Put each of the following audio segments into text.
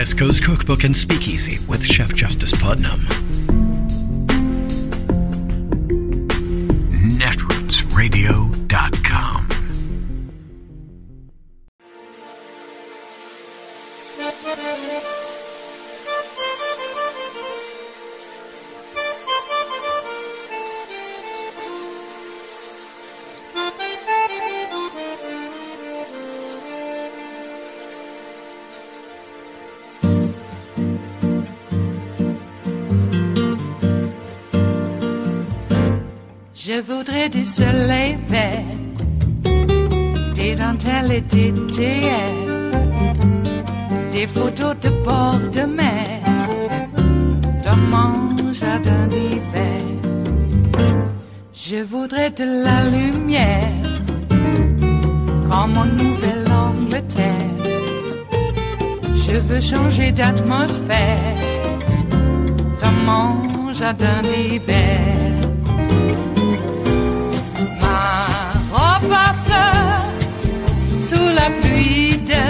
West Coast Cookbook and Speakeasy with Chef Justice Putnam. Des photos de bord de mer, dans mon jardin d'hiver. Je voudrais de la lumière, comme en Nouvelle-Angleterre. Je veux changer d'atmosphère, dans mon jardin d'hiver. La pluie de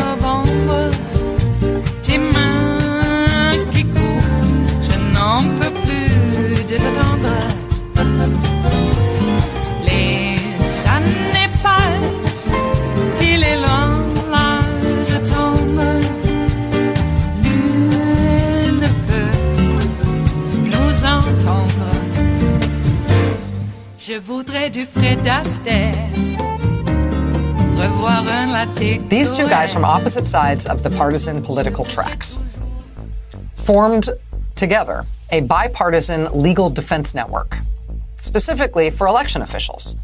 novembre. Tes mains qui courent, je n'en peux plus de t'attendre. Les années passent, il est loin, là je tombe. Nul ne peut nous entendre. Je voudrais du Fred Astaire. These two guys from opposite sides of the partisan political tracks formed together a bipartisan legal defense network, specifically for election officials.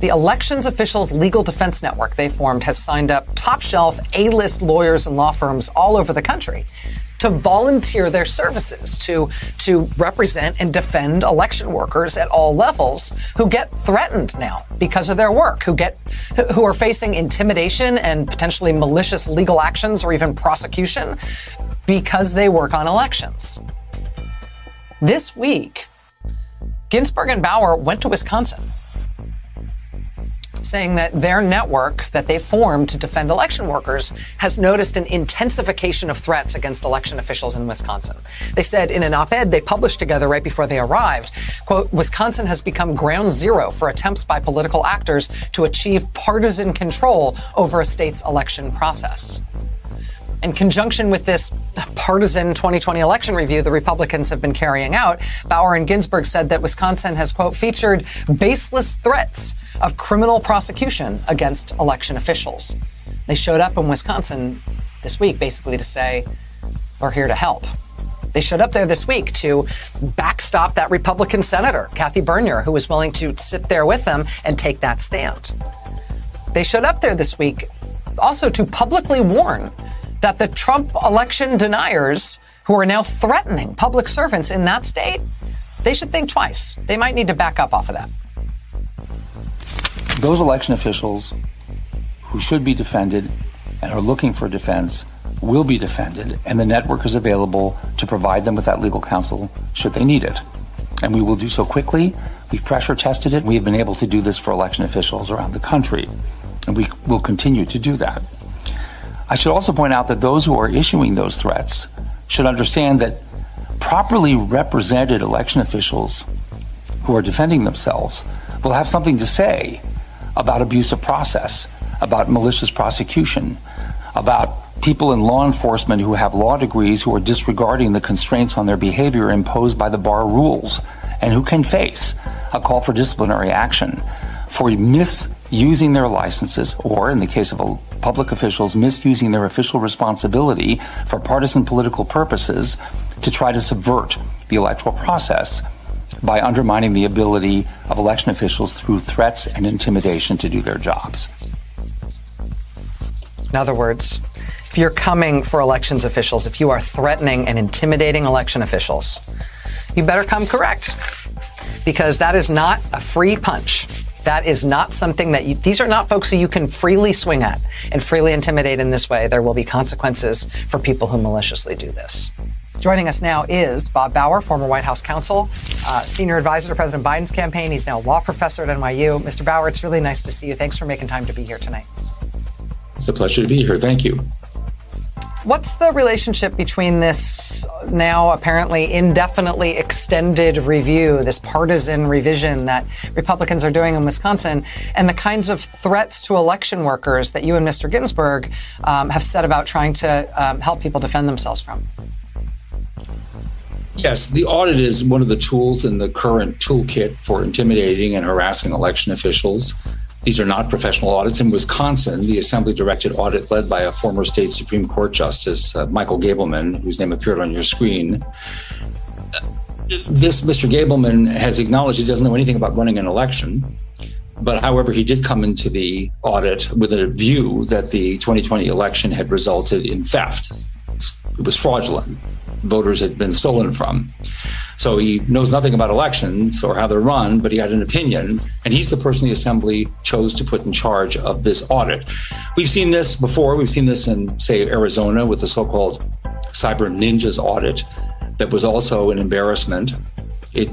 The Elections Officials Legal Defense Network they formed has signed up top shelf A list lawyers and law firms all over the country to volunteer their services to, to represent and defend election workers at all levels who get threatened now because of their work, who get, who are facing intimidation and potentially malicious legal actions or even prosecution because they work on elections. This week, Ginsburg and Bauer went to Wisconsin saying that their network that they formed to defend election workers has noticed an intensification of threats against election officials in Wisconsin. They said in an op-ed they published together right before they arrived, quote, Wisconsin has become ground zero for attempts by political actors to achieve partisan control over a state's election process. In conjunction with this partisan 2020 election review the Republicans have been carrying out, Bauer and Ginsburg said that Wisconsin has, quote, featured baseless threats of criminal prosecution against election officials. They showed up in Wisconsin this week basically to say, we're here to help. They showed up there this week to backstop that Republican senator, Kathy Bernier, who was willing to sit there with them and take that stand. They showed up there this week also to publicly warn that the Trump election deniers who are now threatening public servants in that state, they should think twice. They might need to back up off of that. Those election officials who should be defended and are looking for defense will be defended, and the network is available to provide them with that legal counsel should they need it. And we will do so quickly. We've pressure tested it. We have been able to do this for election officials around the country, and we will continue to do that. I should also point out that those who are issuing those threats should understand that properly represented election officials who are defending themselves will have something to say about abuse of process, about malicious prosecution, about people in law enforcement who have law degrees who are disregarding the constraints on their behavior imposed by the bar rules and who can face a call for disciplinary action for misusing their licenses or, in the case of public officials, misusing their official responsibility for partisan political purposes to try to subvert the electoral process by undermining the ability of election officials through threats and intimidation to do their jobs. In other words, if you're coming for elections officials, if you are threatening and intimidating election officials, you better come correct because that is not a free punch. That is not something that you, these are not folks who you can freely swing at and freely intimidate in this way. There will be consequences for people who maliciously do this. Joining us now is Bob Bauer, former White House counsel, uh, senior advisor to President Biden's campaign. He's now a law professor at NYU. Mr. Bauer, it's really nice to see you. Thanks for making time to be here tonight. It's a pleasure to be here. Thank you. What's the relationship between this now apparently indefinitely extended review, this partisan revision that Republicans are doing in Wisconsin, and the kinds of threats to election workers that you and Mr. Ginsburg um, have set about trying to um, help people defend themselves from? Yes, the audit is one of the tools in the current toolkit for intimidating and harassing election officials. These are not professional audits. In Wisconsin, the Assembly directed audit led by a former state Supreme Court Justice, uh, Michael Gableman, whose name appeared on your screen. This Mr. Gableman has acknowledged he doesn't know anything about running an election. But however, he did come into the audit with a view that the 2020 election had resulted in theft. It was fraudulent. Voters had been stolen from. So he knows nothing about elections or how they're run, but he had an opinion. And he's the person the assembly chose to put in charge of this audit. We've seen this before. We've seen this in, say, Arizona with the so called Cyber Ninjas audit that was also an embarrassment. It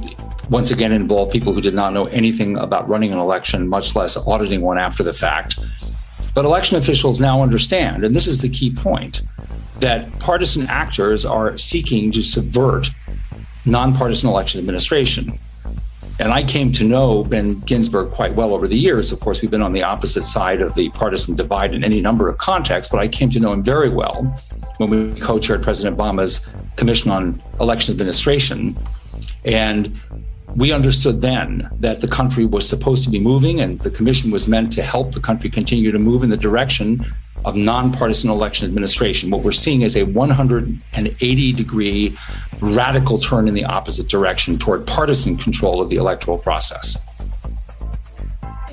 once again involved people who did not know anything about running an election, much less auditing one after the fact. But election officials now understand, and this is the key point, that partisan actors are seeking to subvert nonpartisan election administration. And I came to know Ben Ginsburg quite well over the years. Of course, we've been on the opposite side of the partisan divide in any number of contexts, but I came to know him very well when we co chaired President Obama's Commission on Election Administration. And we understood then that the country was supposed to be moving, and the commission was meant to help the country continue to move in the direction of nonpartisan election administration. What we're seeing is a 180 degree radical turn in the opposite direction toward partisan control of the electoral process.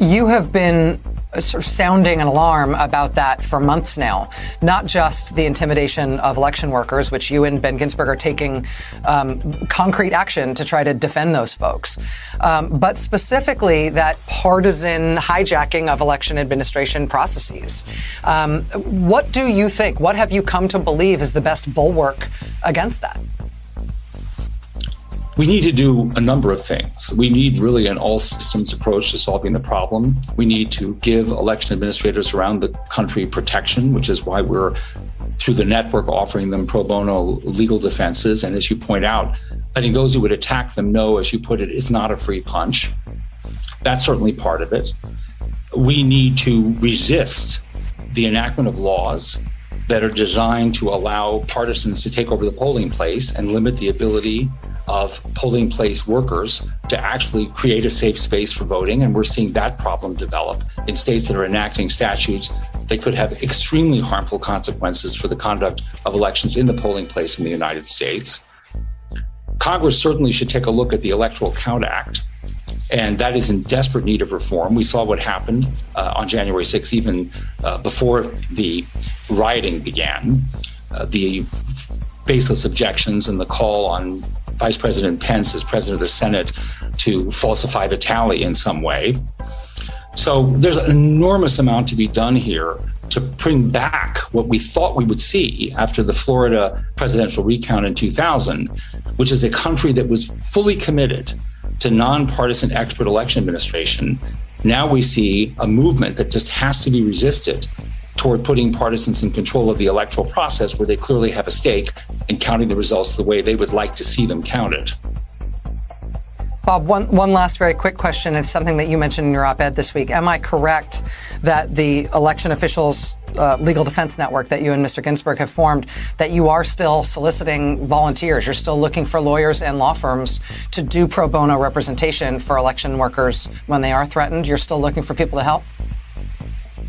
You have been sort of sounding an alarm about that for months now. Not just the intimidation of election workers, which you and Ben Ginsburg are taking um, concrete action to try to defend those folks, um, but specifically that partisan hijacking of election administration processes. Um, what do you think? What have you come to believe is the best bulwark against that? We need to do a number of things. We need really an all systems approach to solving the problem. We need to give election administrators around the country protection, which is why we're through the network offering them pro bono legal defenses. And as you point out, I think those who would attack them know, as you put it, it's not a free punch. That's certainly part of it. We need to resist the enactment of laws that are designed to allow partisans to take over the polling place and limit the ability of polling place workers to actually create a safe space for voting. And we're seeing that problem develop in states that are enacting statutes that could have extremely harmful consequences for the conduct of elections in the polling place in the United States. Congress certainly should take a look at the Electoral Count Act. And that is in desperate need of reform. We saw what happened uh, on January 6th, even uh, before the rioting began. Uh, the baseless objections and the call on Vice President Pence as president of the Senate to falsify the tally in some way. So there's an enormous amount to be done here to bring back what we thought we would see after the Florida presidential recount in 2000, which is a country that was fully committed to nonpartisan expert election administration. Now we see a movement that just has to be resisted toward putting partisans in control of the electoral process where they clearly have a stake in counting the results the way they would like to see them counted. Bob, one, one last very quick question. It's something that you mentioned in your op ed this week. Am I correct that the election officials uh, legal defense network that you and Mr. Ginsburg have formed, that you are still soliciting volunteers? You're still looking for lawyers and law firms to do pro bono representation for election workers when they are threatened? You're still looking for people to help?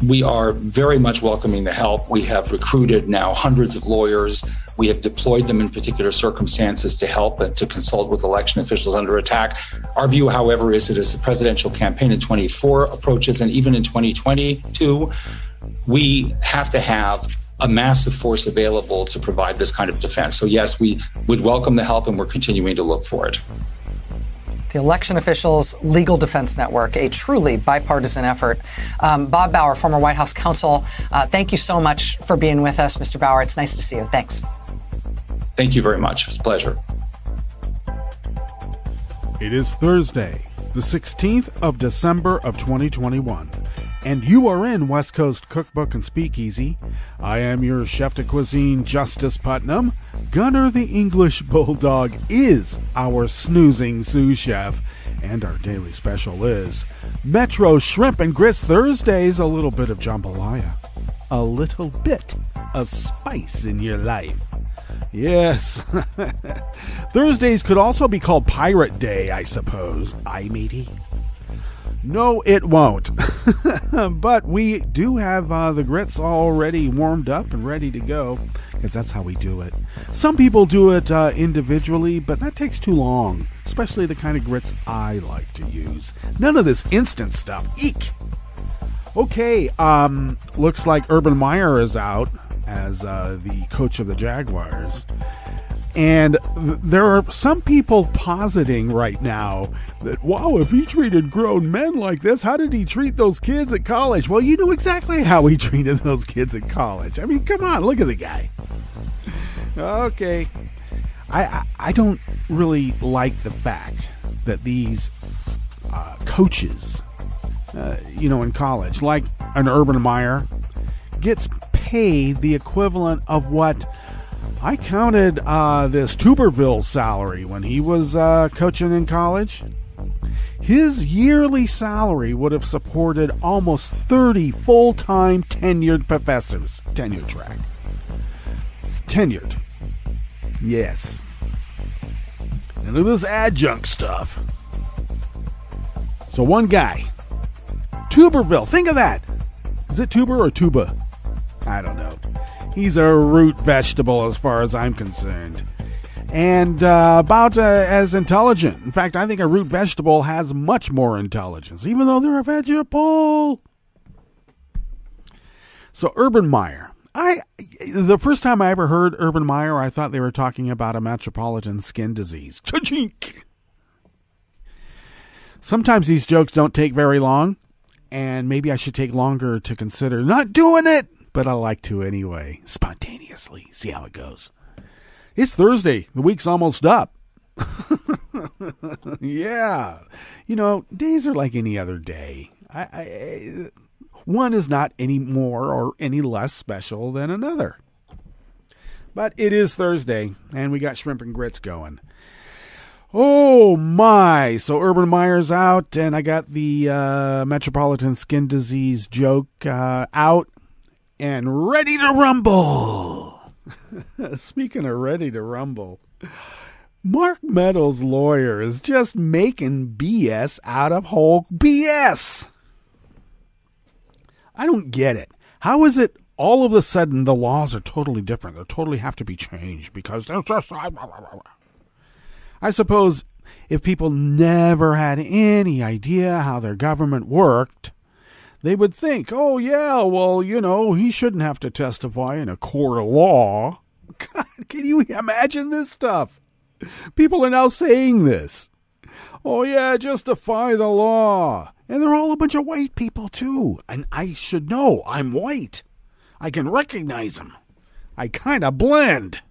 We are very much welcoming the help. We have recruited now hundreds of lawyers. We have deployed them in particular circumstances to help and to consult with election officials under attack. Our view, however, is that as the presidential campaign in 24 approaches and even in 2022, we have to have a massive force available to provide this kind of defense. So, yes, we would welcome the help and we're continuing to look for it the Election Officials Legal Defense Network, a truly bipartisan effort. Um, Bob Bauer, former White House counsel, uh, thank you so much for being with us, Mr. Bauer. It's nice to see you. Thanks. Thank you very much. It's a pleasure. It is Thursday, the 16th of December of 2021, and you are in West Coast Cookbook and Speakeasy. I am your chef de cuisine, Justice Putnam. Gunner the English Bulldog is our snoozing sous chef, and our daily special is Metro Shrimp and Grits Thursdays, a little bit of jambalaya, a little bit of spice in your life. Yes. Thursdays could also be called Pirate Day, I suppose. Aye matey. No, it won't. but we do have uh, the grits already warmed up and ready to go because that's how we do it. Some people do it uh, individually, but that takes too long, especially the kind of grits I like to use. None of this instant stuff. Eek! Okay, um, looks like Urban Meyer is out as uh, the coach of the Jaguars. And th- there are some people positing right now that, wow, if he treated grown men like this, how did he treat those kids at college? Well, you know exactly how he treated those kids at college. I mean, come on, look at the guy. Okay. I, I, don't really like the fact that these uh, coaches, uh, you know, in college, like an Urban Meyer, gets paid the equivalent of what I counted uh, this Tuberville salary when he was uh, coaching in college. His yearly salary would have supported almost 30 full time tenured professors. Tenure track. Tenured. Yes. And look at this adjunct stuff. So, one guy, Tuberville, think of that. Is it tuber or tuba? I don't know. He's a root vegetable as far as I'm concerned. And uh, about uh, as intelligent. In fact, I think a root vegetable has much more intelligence, even though they're a vegetable. So, Urban Meyer. I the first time I ever heard Urban Meyer, I thought they were talking about a metropolitan skin disease. Cha-chink! Sometimes these jokes don't take very long, and maybe I should take longer to consider not doing it but I like to anyway, spontaneously. See how it goes. It's Thursday. The week's almost up. yeah. You know, days are like any other day. I, I, one is not any more or any less special than another. But it is Thursday, and we got shrimp and grits going. Oh my! So Urban Meyer's out, and I got the uh, Metropolitan Skin Disease joke uh, out and ready to rumble. Speaking of ready to rumble, Mark Meadows' lawyer is just making BS out of whole BS. I don't get it. How is it all of a sudden the laws are totally different? They totally have to be changed because there's just. I suppose if people never had any idea how their government worked, they would think, oh, yeah, well, you know, he shouldn't have to testify in a court of law. God, can you imagine this stuff? People are now saying this. Oh, yeah, just defy the law. And they're all a bunch of white people, too. And I should know I'm white. I can recognize them. I kind of blend.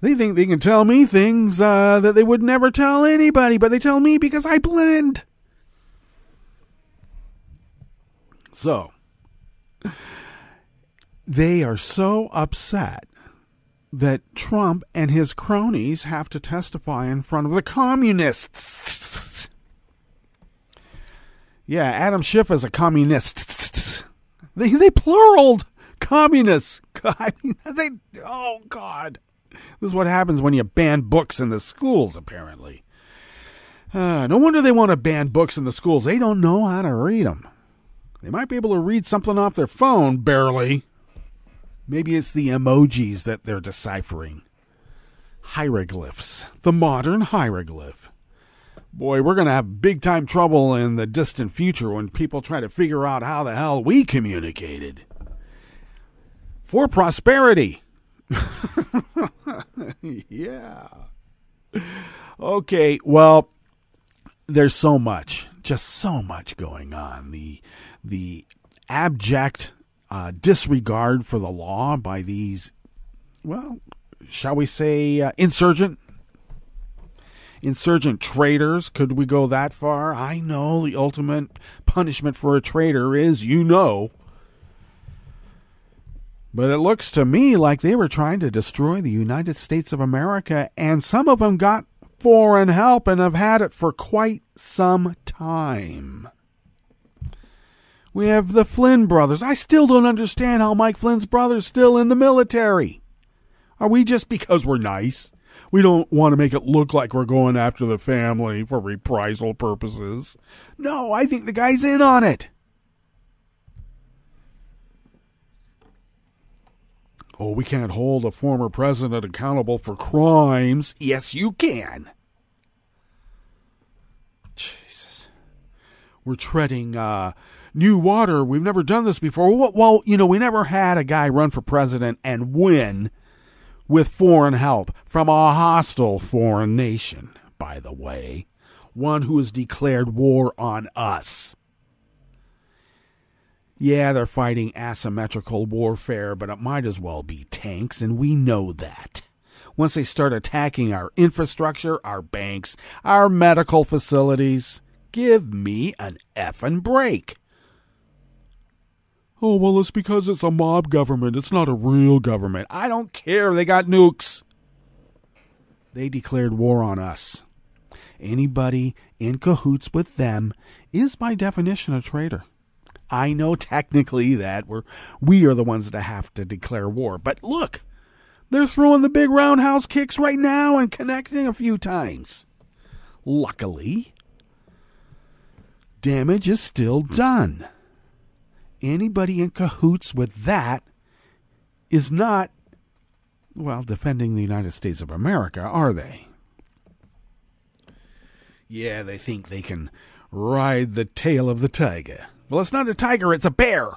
They think they can tell me things uh, that they would never tell anybody, but they tell me because I blend. So, they are so upset that Trump and his cronies have to testify in front of the communists. Yeah, Adam Schiff is a communist. They they pluraled communists. Mean, they oh god. This is what happens when you ban books in the schools apparently. Uh, no wonder they want to ban books in the schools. They don't know how to read them. They might be able to read something off their phone, barely. Maybe it's the emojis that they're deciphering. Hieroglyphs. The modern hieroglyph. Boy, we're going to have big time trouble in the distant future when people try to figure out how the hell we communicated. For prosperity. yeah. Okay, well, there's so much, just so much going on. The the abject uh, disregard for the law by these, well, shall we say, uh, insurgent insurgent traitors. Could we go that far? I know the ultimate punishment for a traitor is, you know. But it looks to me like they were trying to destroy the United States of America, and some of them got foreign help and have had it for quite some time. We have the Flynn brothers. I still don't understand how Mike Flynn's brother's still in the military. Are we just because we're nice? We don't want to make it look like we're going after the family for reprisal purposes. No, I think the guy's in on it. Oh, we can't hold a former president accountable for crimes. Yes, you can. Jesus. We're treading uh, new water. We've never done this before. Well, you know, we never had a guy run for president and win with foreign help from a hostile foreign nation, by the way, one who has declared war on us. Yeah, they're fighting asymmetrical warfare, but it might as well be tanks, and we know that. Once they start attacking our infrastructure, our banks, our medical facilities, give me an effing break. Oh, well, it's because it's a mob government. It's not a real government. I don't care. They got nukes. They declared war on us. Anybody in cahoots with them is by definition a traitor. I know technically that we're we are the ones that have to declare war, but look, they're throwing the big roundhouse kicks right now and connecting a few times. Luckily, damage is still done. Anybody in cahoots with that is not, well, defending the United States of America, are they? Yeah, they think they can ride the tail of the tiger. Well, it's not a tiger, it's a bear.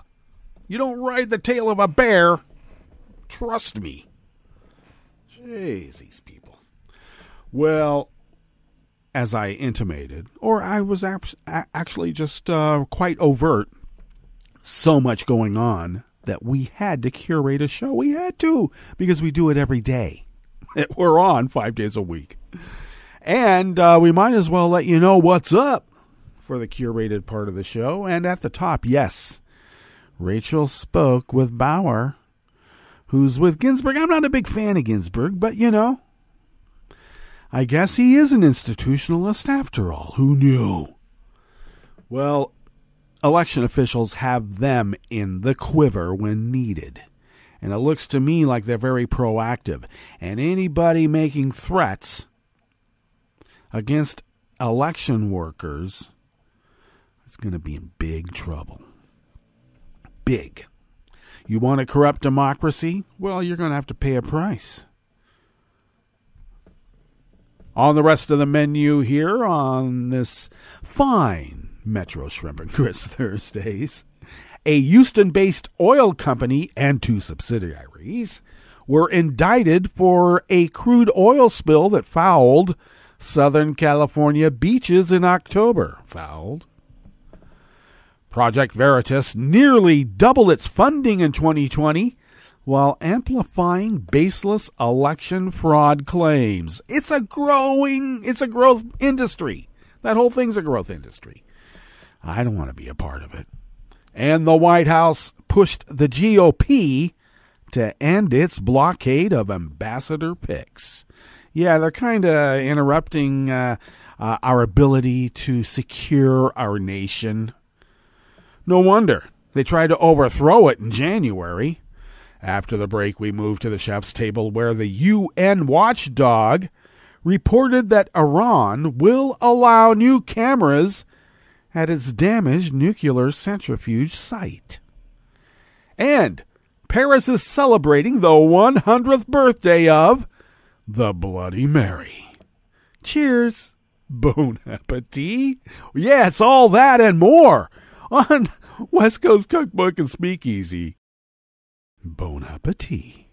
You don't ride the tail of a bear. Trust me. Jeez, these people. Well, as I intimated, or I was actually just uh, quite overt, so much going on that we had to curate a show. We had to, because we do it every day. We're on five days a week. And uh, we might as well let you know what's up for the curated part of the show. And at the top, yes, Rachel spoke with Bauer, who's with Ginsburg. I'm not a big fan of Ginsburg, but you know, I guess he is an institutionalist after all. Who knew? Well, election officials have them in the quiver when needed. And it looks to me like they're very proactive. And anybody making threats against election workers is going to be in big trouble. Big. You want to corrupt democracy? Well, you're going to have to pay a price. On the rest of the menu here on this fine Metro Shrimp and Grits Thursdays, a Houston based oil company and two subsidiaries were indicted for a crude oil spill that fouled Southern California beaches in October. Fouled. Project Veritas nearly doubled its funding in 2020 while amplifying baseless election fraud claims. It's a growing, it's a growth industry. That whole thing's a growth industry. I don't want to be a part of it. And the White House pushed the GOP to end its blockade of ambassador picks. Yeah, they're kind of interrupting uh, uh, our ability to secure our nation no wonder. They tried to overthrow it in January. After the break, we moved to the chef's table where the UN watchdog reported that Iran will allow new cameras at its damaged nuclear centrifuge site. And Paris is celebrating the 100th birthday of the Bloody Mary. Cheers. Bon appetit. Yeah, it's all that and more on West Coast Cookbook and Speakeasy. Bon appetit.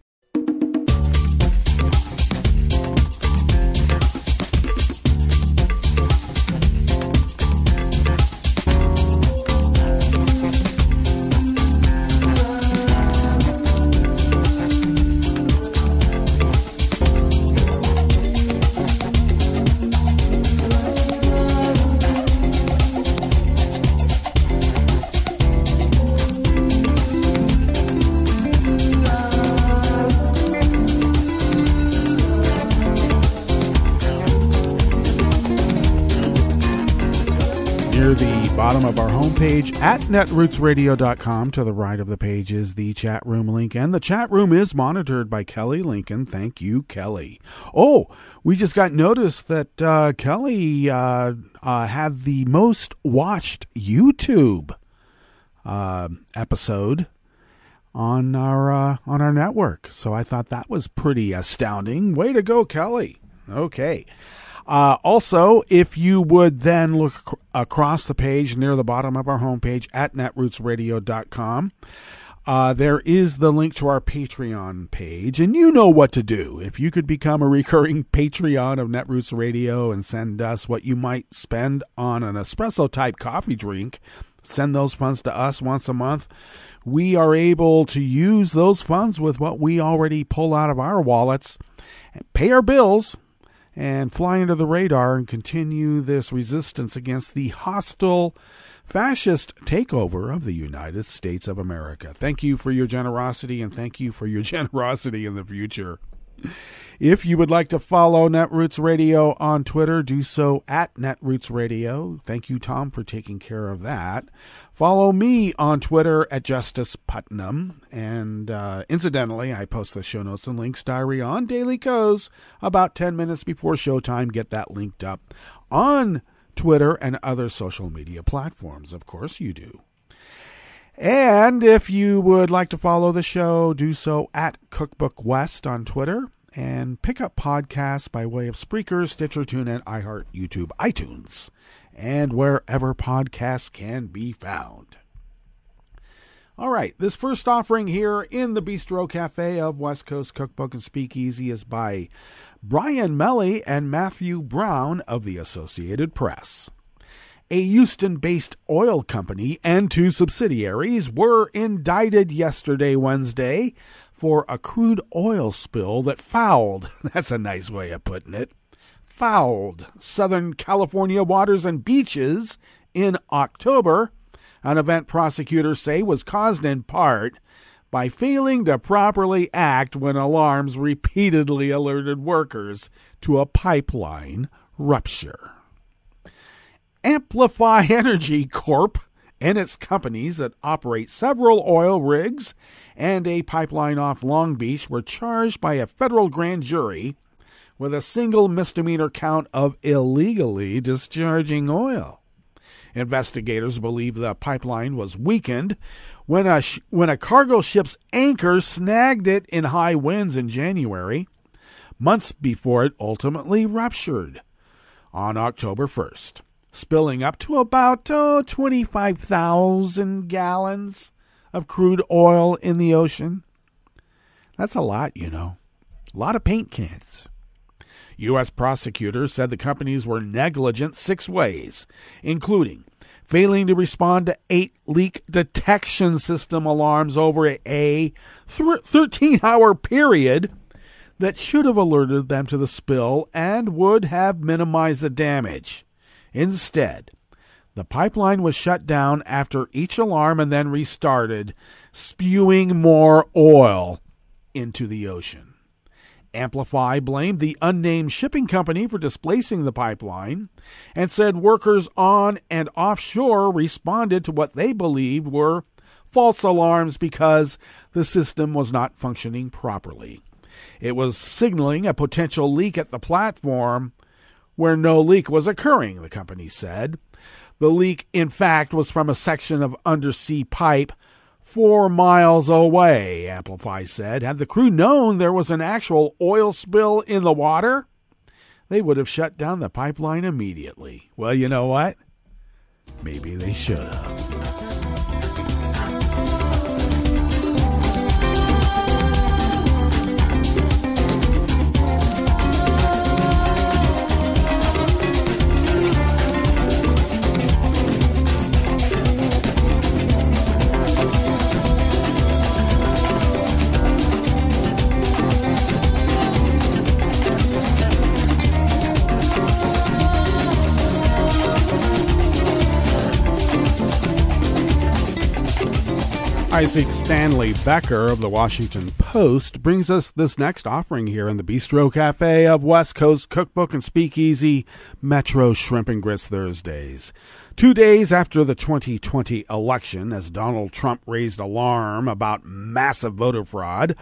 Homepage at netrootsradio.com. To the right of the page is the chat room link, and the chat room is monitored by Kelly Lincoln. Thank you, Kelly. Oh, we just got notice that uh, Kelly uh, uh, had the most watched YouTube uh, episode on our uh, on our network. So I thought that was pretty astounding. Way to go, Kelly. Okay. Uh, also, if you would then look ac- across the page near the bottom of our homepage at netrootsradio.com, uh, there is the link to our Patreon page, and you know what to do. If you could become a recurring Patreon of Netroots Radio and send us what you might spend on an espresso type coffee drink, send those funds to us once a month. We are able to use those funds with what we already pull out of our wallets, and pay our bills, and fly under the radar and continue this resistance against the hostile fascist takeover of the United States of America. Thank you for your generosity and thank you for your generosity in the future. If you would like to follow Netroots Radio on Twitter, do so at Netroots Radio. Thank you, Tom, for taking care of that. Follow me on Twitter at Justice Putnam. And uh, incidentally, I post the show notes and links diary on Daily Kos about 10 minutes before showtime. Get that linked up on Twitter and other social media platforms. Of course, you do. And if you would like to follow the show, do so at Cookbook West on Twitter and pick up podcasts by way of Spreaker, Stitcher, TuneIn, iHeart, YouTube, iTunes, and wherever podcasts can be found. All right, this first offering here in the Bistro Cafe of West Coast Cookbook and Speakeasy is by Brian Melley and Matthew Brown of the Associated Press. A Houston based oil company and two subsidiaries were indicted yesterday, Wednesday, for a crude oil spill that fouled that's a nice way of putting it fouled Southern California waters and beaches in October, an event prosecutors say was caused in part by failing to properly act when alarms repeatedly alerted workers to a pipeline rupture. Amplify Energy Corp and its companies that operate several oil rigs and a pipeline off Long Beach were charged by a federal grand jury with a single misdemeanor count of illegally discharging oil. Investigators believe the pipeline was weakened when a, sh- when a cargo ship's anchor snagged it in high winds in January, months before it ultimately ruptured on October 1st, spilling up to about uh, oh, 25,000 gallons of crude oil in the ocean. That's a lot, you know. A lot of paint cans. U.S. prosecutors said the companies were negligent six ways, including failing to respond to eight leak detection system alarms over a 13 hour period that should have alerted them to the spill and would have minimized the damage. Instead, the pipeline was shut down after each alarm and then restarted, spewing more oil into the ocean. Amplify blamed the unnamed shipping company for displacing the pipeline and said workers on and offshore responded to what they believed were false alarms because the system was not functioning properly. It was signaling a potential leak at the platform where no leak was occurring, the company said. The leak, in fact, was from a section of undersea pipe four miles away, Amplify said. Had the crew known there was an actual oil spill in the water, they would have shut down the pipeline immediately. Well, you know what? Maybe they should have. Isaac Stanley Becker of the Washington Post brings us this next offering here in the Bistro Cafe of West Coast Cookbook and Speakeasy Metro Shrimp and Grits Thursdays. Two days after the 2020 election, as Donald Trump raised alarm about massive voter fraud,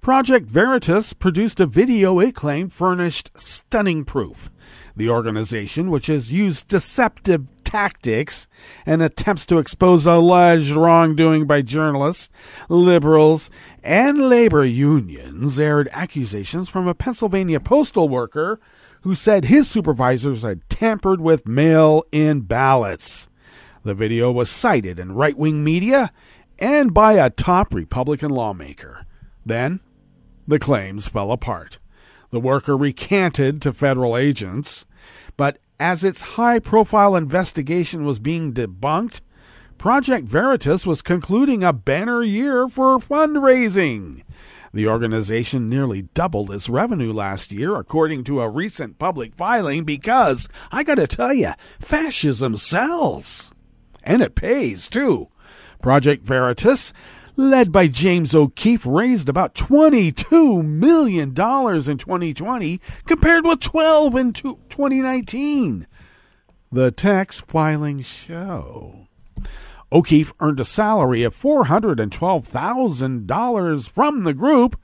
Project Veritas produced a video it claimed furnished stunning proof. The organization, which has used deceptive tactics and attempts to expose alleged wrongdoing by journalists, liberals, and labor unions, aired accusations from a Pennsylvania postal worker who said his supervisors had tampered with mail in ballots. The video was cited in right wing media and by a top Republican lawmaker. Then, the claims fell apart. The worker recanted to federal agents, but as its high profile investigation was being debunked, Project Veritas was concluding a banner year for fundraising. The organization nearly doubled its revenue last year, according to a recent public filing, because, I gotta tell you, fascism sells. And it pays, too. Project Veritas led by James O'Keefe, raised about $22 million in 2020 compared with 12 in 2019. The tax filings show. O'Keefe earned a salary of $412,000 from the group,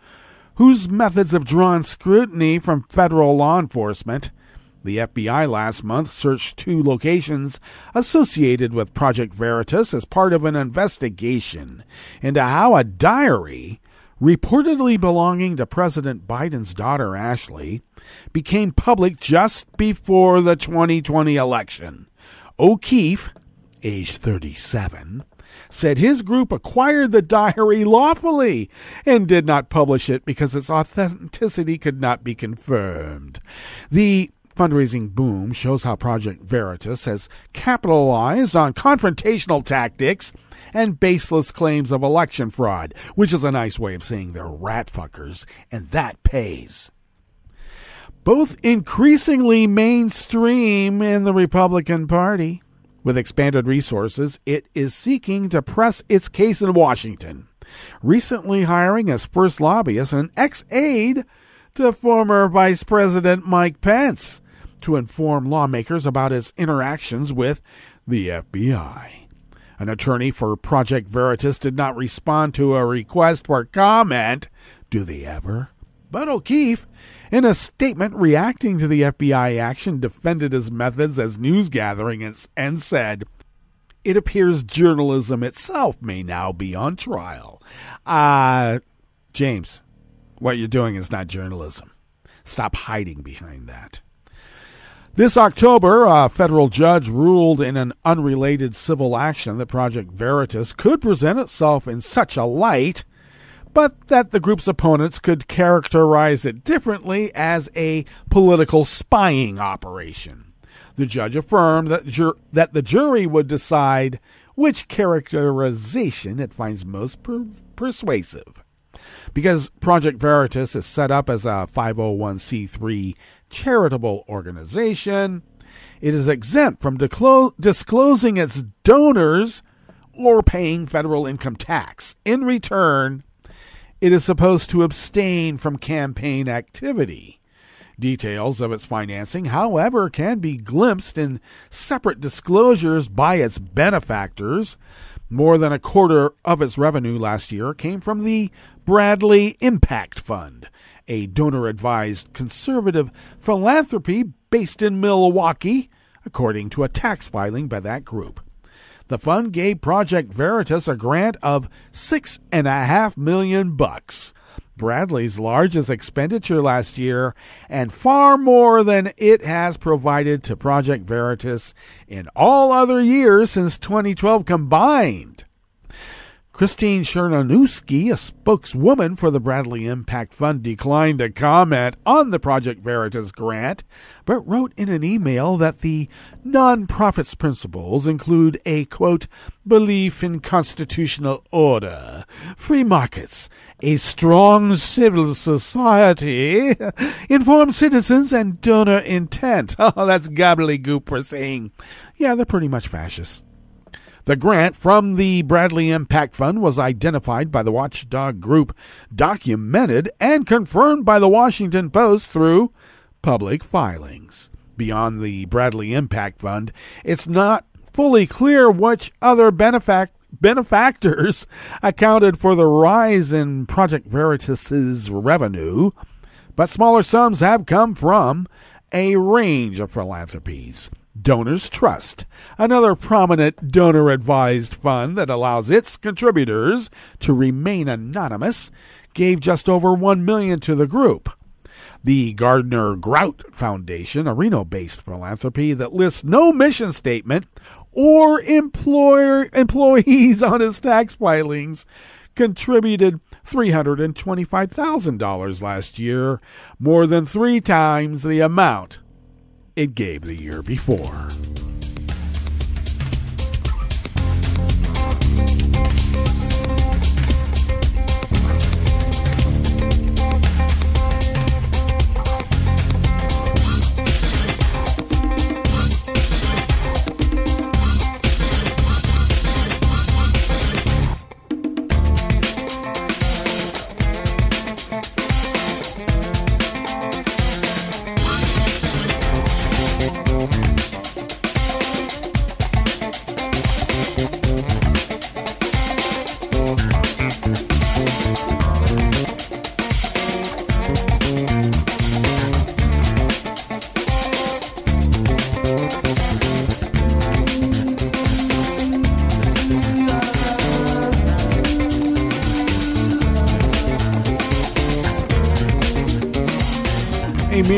whose methods have drawn scrutiny from federal law enforcement. The FBI last month searched two locations associated with Project Veritas as part of an investigation into how a diary, reportedly belonging to President Biden's daughter Ashley, became public just before the 2020 election. O'Keefe, age 37, said his group acquired the diary lawfully and did not publish it because its authenticity could not be confirmed. The fundraising boom shows how Project Veritas has capitalized on confrontational tactics and baseless claims of election fraud, which is a nice way of saying they're rat fuckers, and that pays. Both increasingly mainstream in the Republican Party. With expanded resources, it is seeking to press its case in Washington, recently hiring as first lobbyist an ex aide to former Vice President Mike Pence to inform lawmakers about his interactions with the FBI. An attorney for Project Veritas did not respond to a request for comment. Do they ever? But O'Keefe, in a statement reacting to the FBI action, defended his methods as news gathering and said, It appears journalism itself may now be on trial. Uh, James, what you're doing is not journalism. Stop hiding behind that. This October, a federal judge ruled in an unrelated civil action that Project Veritas could present itself in such a light, but that the group's opponents could characterize it differently as a political spying operation. The judge affirmed that, jur- that the jury would decide which characterization it finds most per- persuasive. Because Project Veritas is set up as a 501c3 charitable organization. It is exempt from disclosing its donors or paying federal income tax. In return, it is supposed to abstain from campaign activity. Details of its financing, however, can be glimpsed in separate disclosures by its benefactors. More than a quarter of its revenue last year came from the Bradley Impact Fund, a donor advised conservative philanthropy based in Milwaukee, according to a tax filing by that group. The fund gave Project Veritas a grant of six and a half million bucks. Bradley's largest expenditure last year, and far more than it has provided to Project Veritas in all other years since 2012 combined. Christine Chernanowski, a spokeswoman for the Bradley Impact Fund, declined to comment on the Project Veritas grant, but wrote in an email that the nonprofit's principles include a quote, belief in constitutional order, free markets, a strong civil society, informed citizens, and donor intent. Oh, that's gobbledygook for saying, yeah, they're pretty much fascists. The grant from the Bradley Impact Fund was identified by the watchdog group, documented, and confirmed by the Washington Post through public filings. Beyond the Bradley Impact Fund, it's not fully clear which other benefac- benefactors accounted for the rise in Project Veritas's revenue, but smaller sums have come from a range of philanthropies. Donors Trust, another prominent donor advised fund that allows its contributors to remain anonymous, gave just over 1 million to the group. The Gardner Grout Foundation, a Reno based philanthropy that lists no mission statement or employer employees on its tax filings, contributed $325,000 last year, more than three times the amount it gave the year before.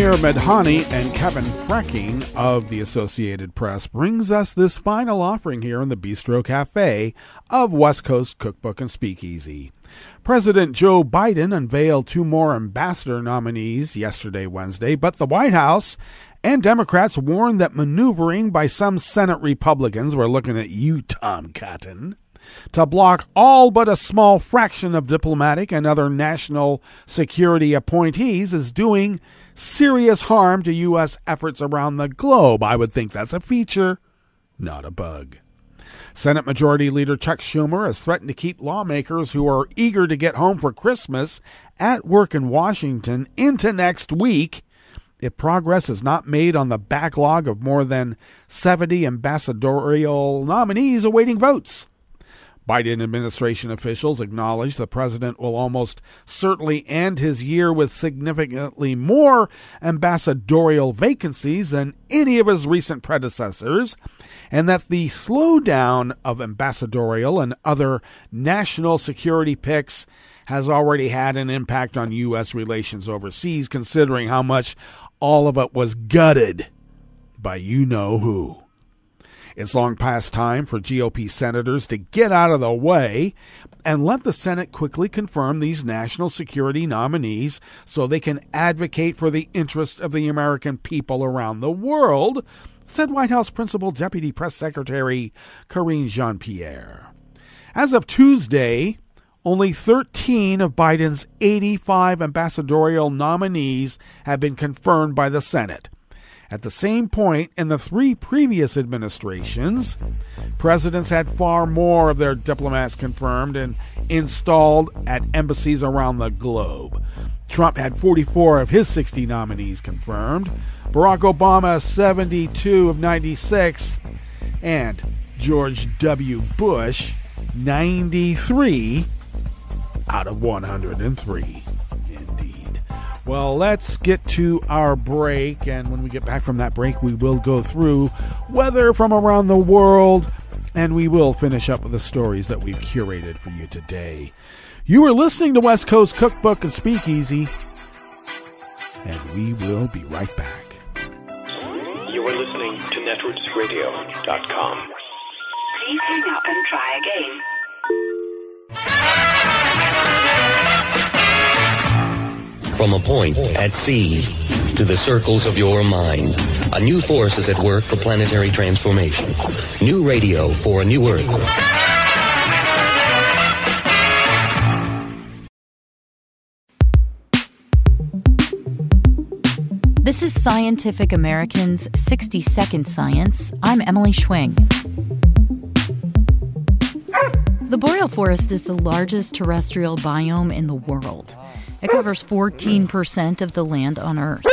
Aamer Madhani and Kevin Freking of the Associated Press brings us this final offering here in the Bistro Cafe of West Coast Cookbook and Speakeasy. President Joe Biden unveiled two more ambassador nominees yesterday, Wednesday, but the White House and Democrats warned that maneuvering by some Senate Republicans, we're looking at you, Tom Cotton, to block all but a small fraction of diplomatic and other national security appointees is doing serious harm to U.S. efforts around the globe. I would think that's a feature, not a bug. Senate Majority Leader Chuck Schumer has threatened to keep lawmakers who are eager to get home for Christmas at work in Washington into next week if progress is not made on the backlog of more than 70 ambassadorial nominees awaiting votes. Biden administration officials acknowledge the president will almost certainly end his year with significantly more ambassadorial vacancies than any of his recent predecessors, and that the slowdown of ambassadorial and other national security picks has already had an impact on U.S. relations overseas, considering how much all of it was gutted by you know who. It's long past time for GOP senators to get out of the way and let the Senate quickly confirm these national security nominees so they can advocate for the interests of the American people around the world, said White House Principal Deputy Press Secretary Karine Jean Pierre. As of Tuesday, only 13 of Biden's 85 ambassadorial nominees have been confirmed by the Senate. At the same point in the three previous administrations, presidents had far more of their diplomats confirmed and installed at embassies around the globe. Trump had 44 of his 60 nominees confirmed, Barack Obama 72 of 96, and George W. Bush 93 out of 103. Well, let's get to our break, and when we get back from that break, we will go through weather from around the world, and we will finish up with the stories that we've curated for you today. You are listening to West Coast Cookbook and Speakeasy, and we will be right back. You are listening to netrootsradio.com. Please hang up and try again. From a point at sea to the circles of your mind, a new force is at work for planetary transformation. New radio for a new Earth. This is Scientific American's 60 Second Science. I'm Emily Schwing. The boreal forest is the largest terrestrial biome in the world. It covers 14% of the land on Earth.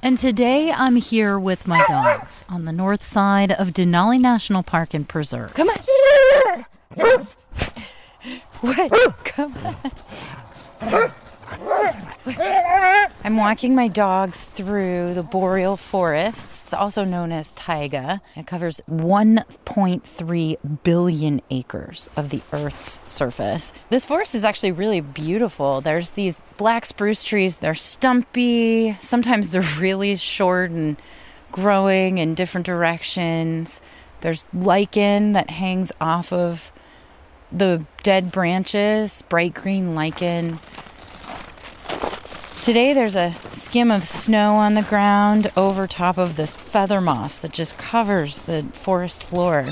And today I'm here with my dogs on the north side of Denali National Park and Preserve. Come on. What? Come on. I'm walking my dogs through the boreal forest. It's also known as taiga. It covers 1.3 billion acres of the Earth's surface. This forest is actually really beautiful. There's these black spruce trees, they're stumpy, sometimes they're really short and growing in different directions. There's lichen that hangs off of the dead branches, bright green lichen. Today there's a skim of snow on the ground over top of this feather moss that just covers the forest floor.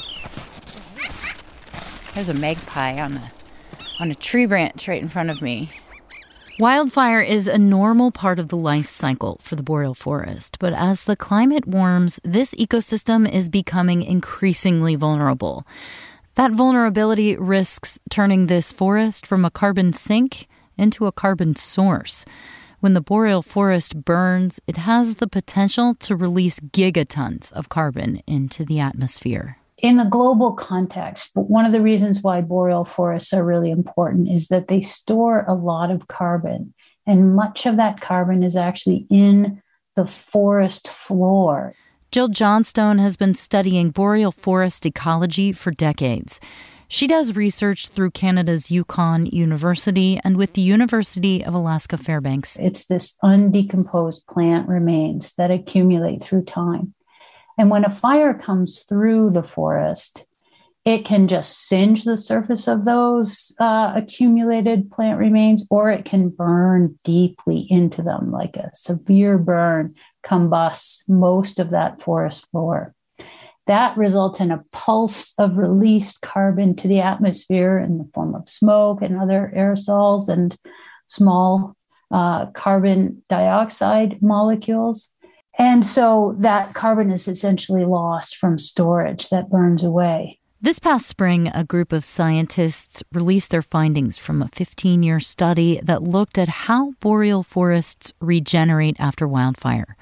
There's a magpie on a on a tree branch right in front of me. Wildfire is a normal part of the life cycle for the boreal forest, but as the climate warms, this ecosystem is becoming increasingly vulnerable. That vulnerability risks turning this forest from a carbon sink into a carbon source. When the boreal forest burns, it has the potential to release gigatons of carbon into the atmosphere. In the global context, one of the reasons why boreal forests are really important is that they store a lot of carbon, and much of that carbon is actually in the forest floor. Jill Johnstone has been studying boreal forest ecology for decades. She does research through Canada's Yukon University and with the University of Alaska Fairbanks. It's this undecomposed plant remains that accumulate through time. And when a fire comes through the forest, it can just singe the surface of those uh, accumulated plant remains, or it can burn deeply into them, like a severe burn combusts most of that forest floor. That results in a pulse of released carbon to the atmosphere in the form of smoke and other aerosols and small uh, carbon dioxide molecules. And so that carbon is essentially lost from storage that burns away. This past spring, a group of scientists released their findings from a 15 year study that looked at how boreal forests regenerate after wildfire.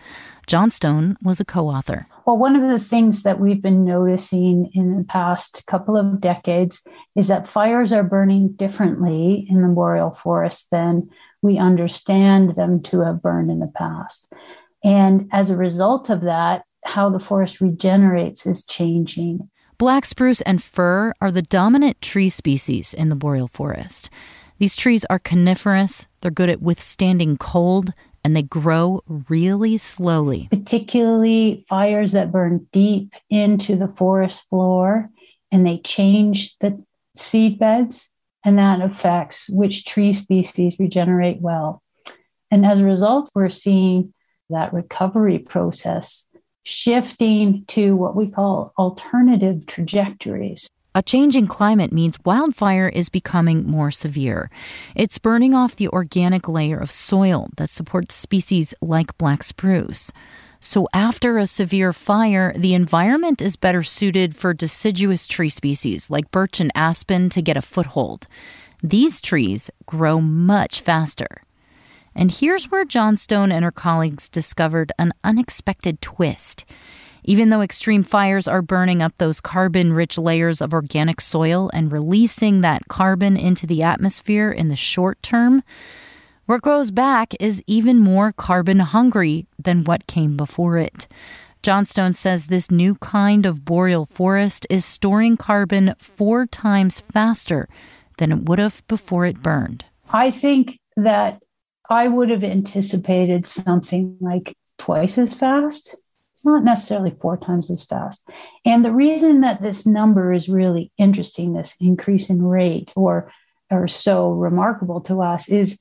Johnstone was a co author. Well, one of the things that we've been noticing in the past couple of decades is that fires are burning differently in the boreal forest than we understand them to have burned in the past. And as a result of that, how the forest regenerates is changing. Black spruce and fir are the dominant tree species in the boreal forest. These trees are coniferous, they're good at withstanding cold, and they grow really slowly. Particularly fires that burn deep into the forest floor and they change the seed beds, and that affects which tree species regenerate well. And as a result, we're seeing that recovery process shifting to what we call alternative trajectories. A changing climate means wildfire is becoming more severe. It's burning off the organic layer of soil that supports species like black spruce. So, after a severe fire, the environment is better suited for deciduous tree species like birch and aspen to get a foothold. These trees grow much faster. And here's where Johnstone and her colleagues discovered an unexpected twist. Even though extreme fires are burning up those carbon rich layers of organic soil and releasing that carbon into the atmosphere in the short term, what grows back is even more carbon hungry than what came before it. Johnstone says this new kind of boreal forest is storing carbon four times faster than it would have before it burned. I think that I would have anticipated something like twice as fast not necessarily four times as fast. And the reason that this number is really interesting, this increase in rate or, or so remarkable to us, is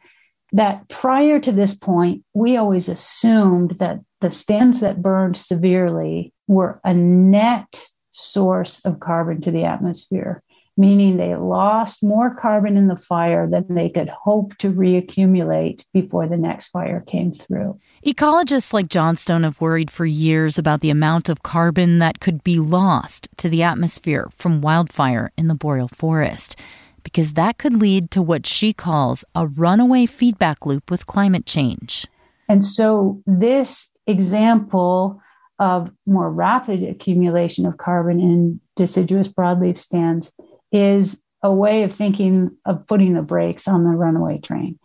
that prior to this point, we always assumed that the stands that burned severely were a net source of carbon to the atmosphere. meaning they lost more carbon in the fire than they could hope to reaccumulate before the next fire came through. Ecologists like Johnstone have worried for years about the amount of carbon that could be lost to the atmosphere from wildfire in the boreal forest, because that could lead to what she calls a runaway feedback loop with climate change. And so, this example of more rapid accumulation of carbon in deciduous broadleaf stands is a way of thinking of putting the brakes on the runaway train.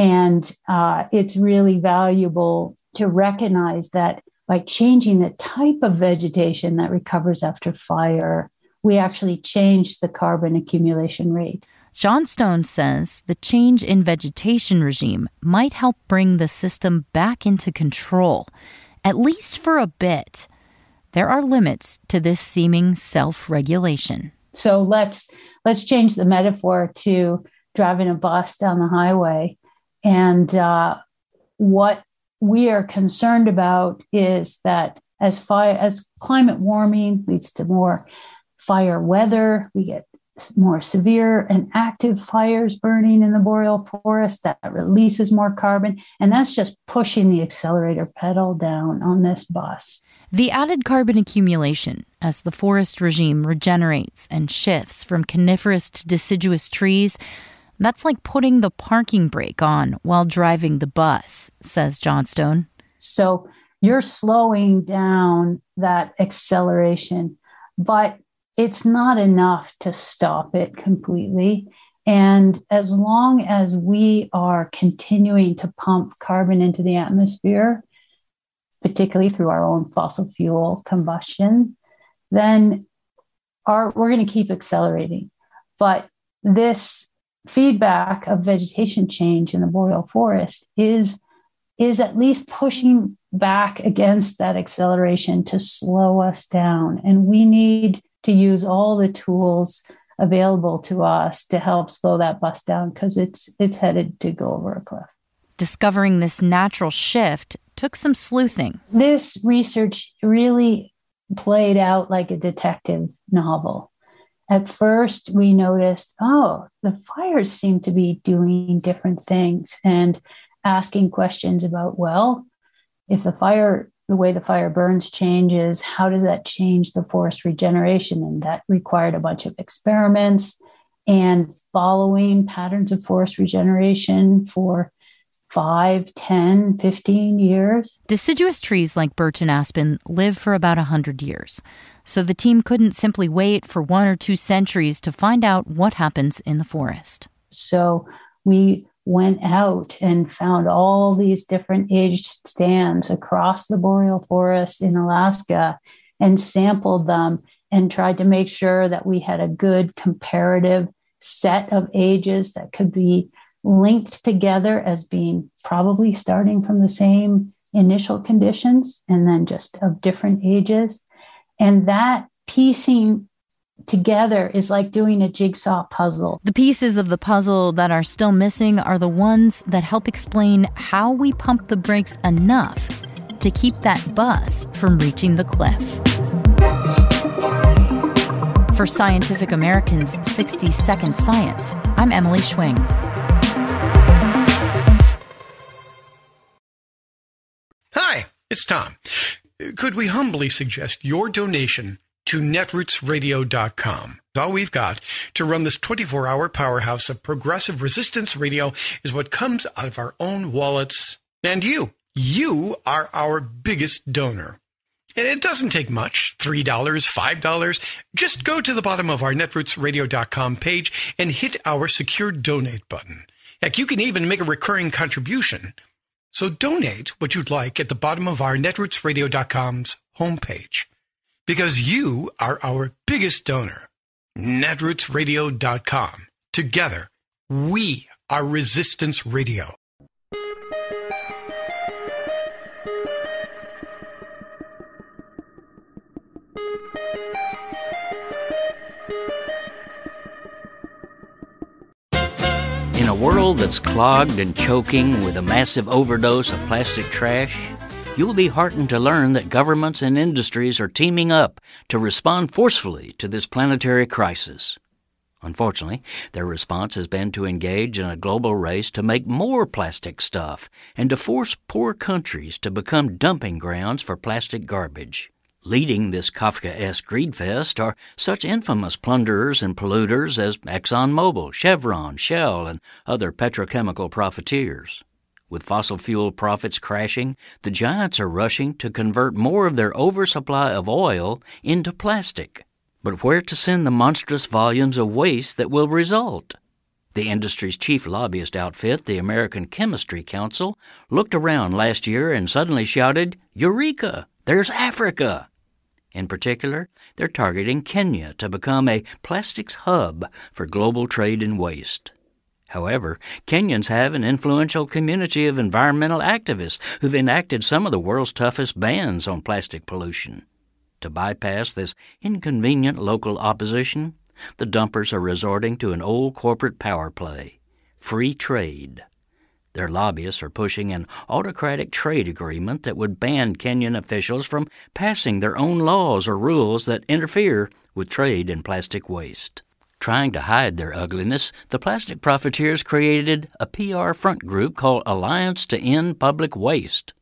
And uh, it's really valuable to recognize that by changing the type of vegetation that recovers after fire, we actually change the carbon accumulation rate. Johnstone says the change in vegetation regime might help bring the system back into control, at least for a bit. There are limits to this seeming self regulation. So let's let's change the metaphor to driving a bus down the highway, and uh, what we are concerned about is that as fire as climate warming leads to more fire weather, we get more severe and active fires burning in the boreal forest that releases more carbon. And that's just pushing the accelerator pedal down on this bus. The added carbon accumulation as the forest regime regenerates and shifts from coniferous to deciduous trees. That's like putting the parking brake on while driving the bus, says Johnstone. So you're slowing down that acceleration, but it's not enough to stop it completely. And as long as we are continuing to pump carbon into the atmosphere, particularly through our own fossil fuel combustion, then our, we're going to keep accelerating. But this feedback of vegetation change in the boreal forest is, is at least pushing back against that acceleration to slow us down. And we need to use all the tools available to us to help slow that bus down because it's it's headed to go over a cliff. Discovering this natural shift took some sleuthing. This research really played out like a detective novel. At first, we noticed, oh, the fires seem to be doing different things and asking questions about, well, if the fire the way the fire burns changes. How does that change the forest regeneration? And that required a bunch of experiments and following patterns of forest regeneration for 5, 10, 15 years. Deciduous trees like birch and aspen live for about a 100 years. So the team couldn't simply wait for one or two centuries to find out what happens in the forest. So we went out and found all these different aged stands across the boreal forest in Alaska and sampled them and tried to make sure that we had a good comparative set of ages that could be linked together as being probably starting from the same initial conditions and then just of different ages. And that piecing together is like doing a jigsaw puzzle. The pieces of the puzzle that are still missing are the ones that help explain how we pump the brakes enough to keep that bus from reaching the cliff. For Scientific American's 60 Second Science, I'm Emily Schwing. It's Tom. Could we humbly suggest your donation to netrootsradio.com. All we've got to run this 24 hour powerhouse of progressive resistance radio is what comes out of our own wallets. And you, you are our biggest donor. And it doesn't take much $3, $5. Just go to the bottom of our netrootsradio.com page and hit our secure donate button. Heck, you can even make a recurring contribution. So donate what you'd like at the bottom of our netrootsradio.com's homepage because you are our biggest donor. Netrootsradio.com. Together, we are Resistance Radio. A world that's clogged and choking with a massive overdose of plastic trash, you'll be heartened to learn that governments and industries are teaming up to respond forcefully to this planetary crisis. Unfortunately, their response has been to engage in a global race to make more plastic stuff and to force poor countries to become dumping grounds for plastic garbage. Leading this Kafkaesque greedfest are such infamous plunderers and polluters as ExxonMobil, Chevron, Shell, and other petrochemical profiteers. With fossil fuel profits crashing, the giants are rushing to convert more of their oversupply of oil into plastic. But where to send the monstrous volumes of waste that will result? The industry's chief lobbyist outfit, the American Chemistry Council, looked around last year and suddenly shouted, Eureka! There's Africa! In particular, they're targeting Kenya to become a plastics hub for global trade in waste. However, Kenyans have an influential community of environmental activists who've enacted some of the world's toughest bans on plastic pollution. To bypass this inconvenient local opposition, the dumpers are resorting to an old corporate power play free trade. Their lobbyists are pushing an autocratic trade agreement that would ban Kenyan officials from passing their own laws or rules that interfere with trade in plastic waste. Trying to hide their ugliness, the plastic profiteers created a PR front group called Alliance to End Public Waste.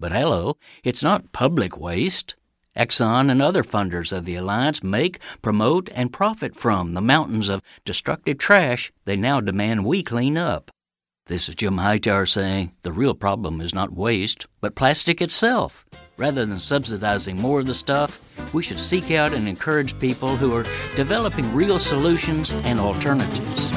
But hello, it's not public waste. Exxon and other funders of the alliance make, promote, and profit from the mountains of destructive trash they now demand we clean up. This is Jim Hightower saying the real problem is not waste, but plastic itself. Rather than subsidizing more of the stuff, we should seek out and encourage people who are developing real solutions and alternatives.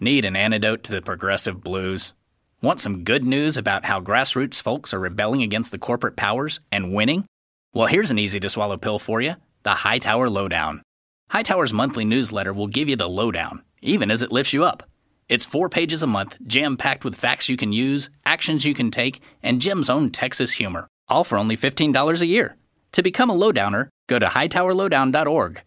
Need an antidote to the progressive blues? Want some good news about how grassroots folks are rebelling against the corporate powers and winning? Well, here's an easy to swallow pill for you the Hightower Lowdown. Hightower's monthly newsletter will give you the lowdown, even as it lifts you up. It's four pages a month, jam packed with facts you can use, actions you can take, and Jim's own Texas humor all for only $15 a year. To become a lowdowner, go to hightowerlowdown.org.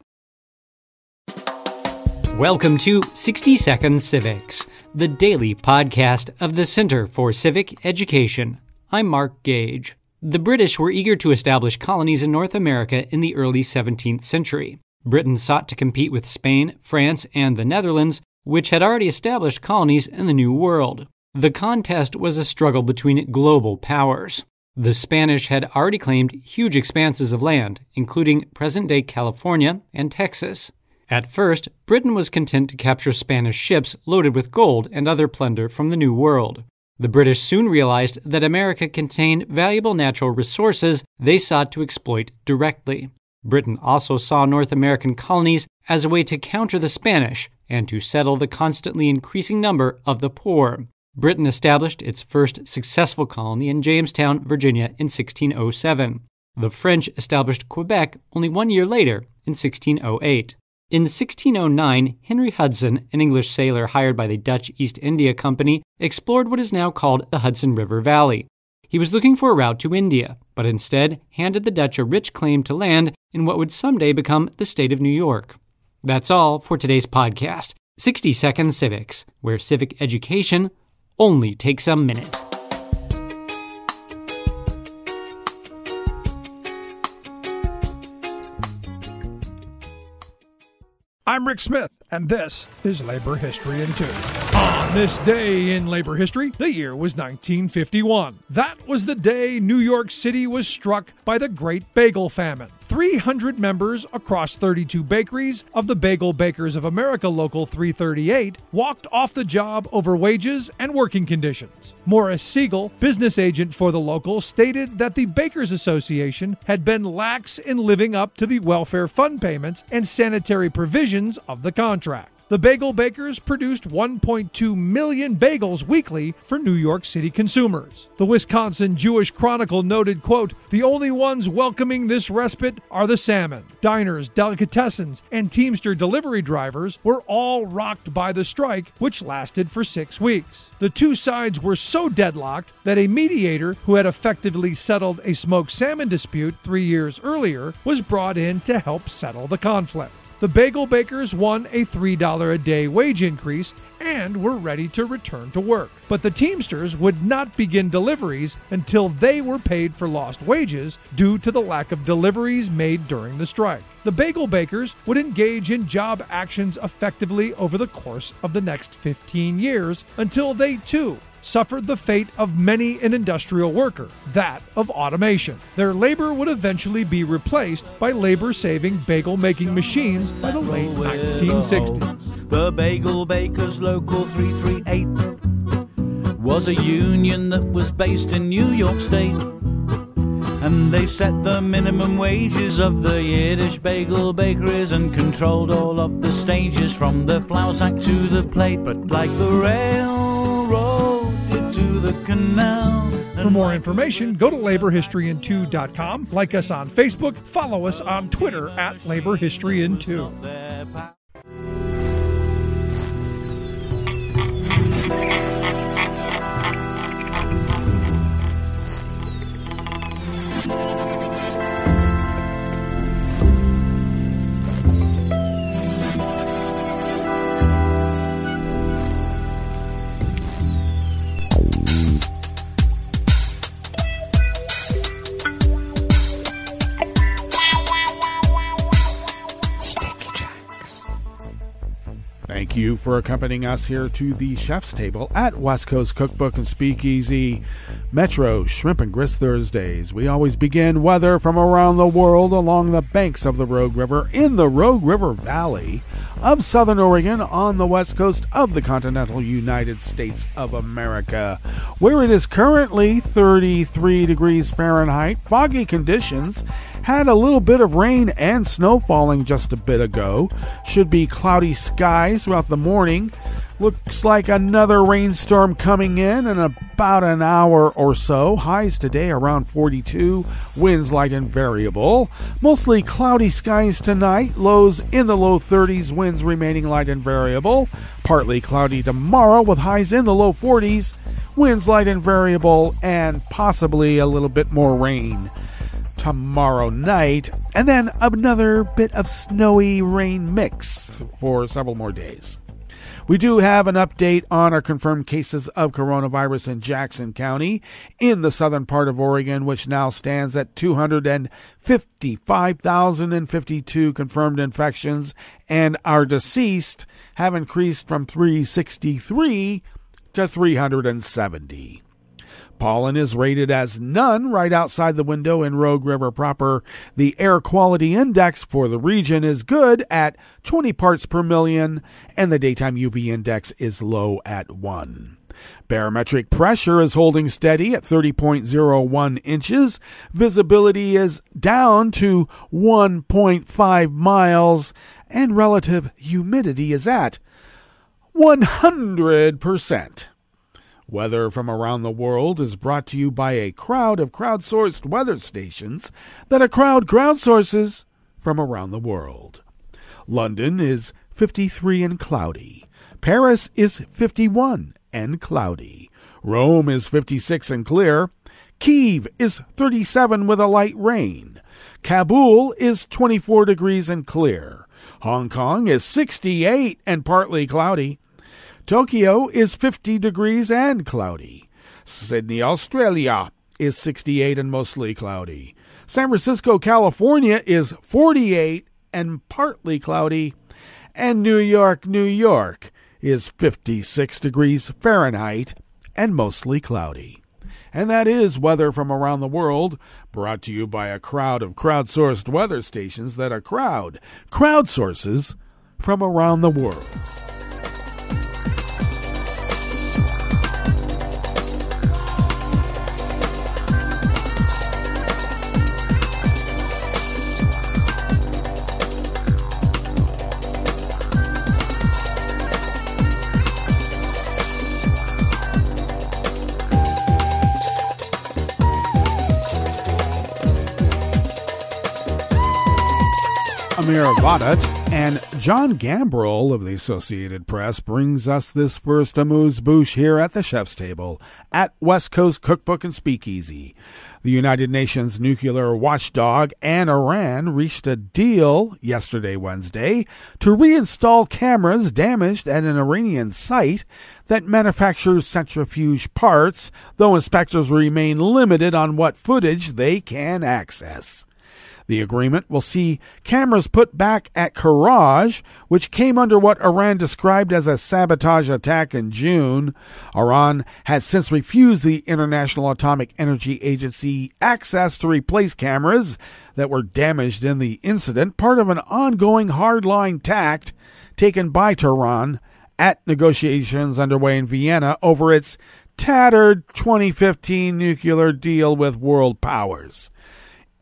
Welcome to 60 Second Civics, the daily podcast of the Center for Civic Education. I'm Mark Gage. The British were eager to establish colonies in North America in the early 17th century. Britain sought to compete with Spain, France, and the Netherlands, which had already established colonies in the New World. The contest was a struggle between global powers. The Spanish had already claimed huge expanses of land, including present day California and Texas. At first, Britain was content to capture Spanish ships loaded with gold and other plunder from the New World. The British soon realized that America contained valuable natural resources they sought to exploit directly. Britain also saw North American colonies as a way to counter the Spanish and to settle the constantly increasing number of the poor. Britain established its first successful colony in Jamestown, Virginia in 1607. The French established Quebec only one year later, in 1608. In 1609, Henry Hudson, an English sailor hired by the Dutch East India Company, explored what is now called the Hudson River Valley. He was looking for a route to India, but instead handed the Dutch a rich claim to land in what would someday become the state of New York. That's all for today's podcast 60 Second Civics, where civic education only takes a minute. I'm Rick Smith, and this is Labor History in Two. This day in labor history, the year was 1951. That was the day New York City was struck by the Great Bagel Famine. 300 members across 32 bakeries of the Bagel Bakers of America Local 338 walked off the job over wages and working conditions. Morris Siegel, business agent for the local, stated that the Bakers Association had been lax in living up to the welfare fund payments and sanitary provisions of the contract. The bagel bakers produced 1.2 million bagels weekly for New York City consumers. The Wisconsin Jewish Chronicle noted, quote, "The only ones welcoming this respite are the salmon. Diners, delicatessens, and Teamster delivery drivers were all rocked by the strike, which lasted for 6 weeks. The two sides were so deadlocked that a mediator who had effectively settled a smoked salmon dispute 3 years earlier was brought in to help settle the conflict." The bagel bakers won a $3 a day wage increase and were ready to return to work. But the Teamsters would not begin deliveries until they were paid for lost wages due to the lack of deliveries made during the strike. The bagel bakers would engage in job actions effectively over the course of the next 15 years until they too suffered the fate of many an industrial worker, that of automation. Their labor would eventually be replaced by labor saving bagel making machines by the late 1960s. The Bagel Bakers Local 338 was a union that was based in New York State. And they set the minimum wages of the Yiddish bagel bakeries and controlled all of the stages from the flour sack to the plate. But like the did to the canal. For more information, go to laborhistoryin2.com, like us on Facebook, follow us on Twitter at laborhistoryin2. Thank you for accompanying us here to the chef's table at West Coast Cookbook and Speakeasy Metro Shrimp and Grits Thursdays. We always begin weather from around the world along the banks of the Rogue River in the Rogue River Valley of Southern Oregon on the west coast of the continental United States of America, where it is currently 33 degrees Fahrenheit, foggy conditions had a little bit of rain and snow falling just a bit ago. Should be cloudy skies throughout the morning. Looks like another rainstorm coming in in about an hour or so. Highs today around 42, winds light and variable. Mostly cloudy skies tonight, lows in the low 30s, winds remaining light and variable. Partly cloudy tomorrow with highs in the low 40s, winds light and variable, and possibly a little bit more rain tomorrow night, and then another bit of snowy rain mix for several more days. We do have an update on our confirmed cases of coronavirus in Jackson County in the southern part of Oregon, which now stands at 255,052 confirmed infections, and our deceased have increased from 363 to 370. Pollen is rated as none right outside the window in Rogue River proper. The air quality index for the region is good at 20 parts per million, and the daytime UV index is low at 1. Barometric pressure is holding steady at 30.01 inches. Visibility is down to 1.5 miles, and relative humidity is at 100%. Weather from around the world is brought to you by a crowd of crowdsourced weather stations that a crowd crowdsources from around the world. London is 53 and cloudy. Paris is 51 and cloudy. Rome is 56 and clear. Kiev is 37 with a light rain. Kabul is 24 degrees and clear. Hong Kong is 68 and partly cloudy. Tokyo is 50 degrees and cloudy. Sydney, Australia is 68 and mostly cloudy. San Francisco, California is 48 and partly cloudy. And New York, New York is 56 degrees Fahrenheit and mostly cloudy. And that is weather from around the world, brought to you by a crowd of crowdsourced weather stations that a crowd crowdsources from around the world. Amir and Jon Gambrell of the Associated Press brings us this first amuse bouche here at the chef's table at West Coast Cookbook and Speakeasy. The United Nations nuclear watchdog and Iran reached a deal yesterday, Wednesday, to reinstall cameras damaged at an Iranian site that manufactures centrifuge parts, though inspectors remain limited on what footage they can access. The agreement will see cameras put back at Karaj, which came under what Iran described as a sabotage attack in June. Iran has since refused the International Atomic Energy Agency access to replace cameras that were damaged in the incident, part of an ongoing hardline tact taken by Tehran at negotiations underway in Vienna over its tattered 2015 nuclear deal with world powers.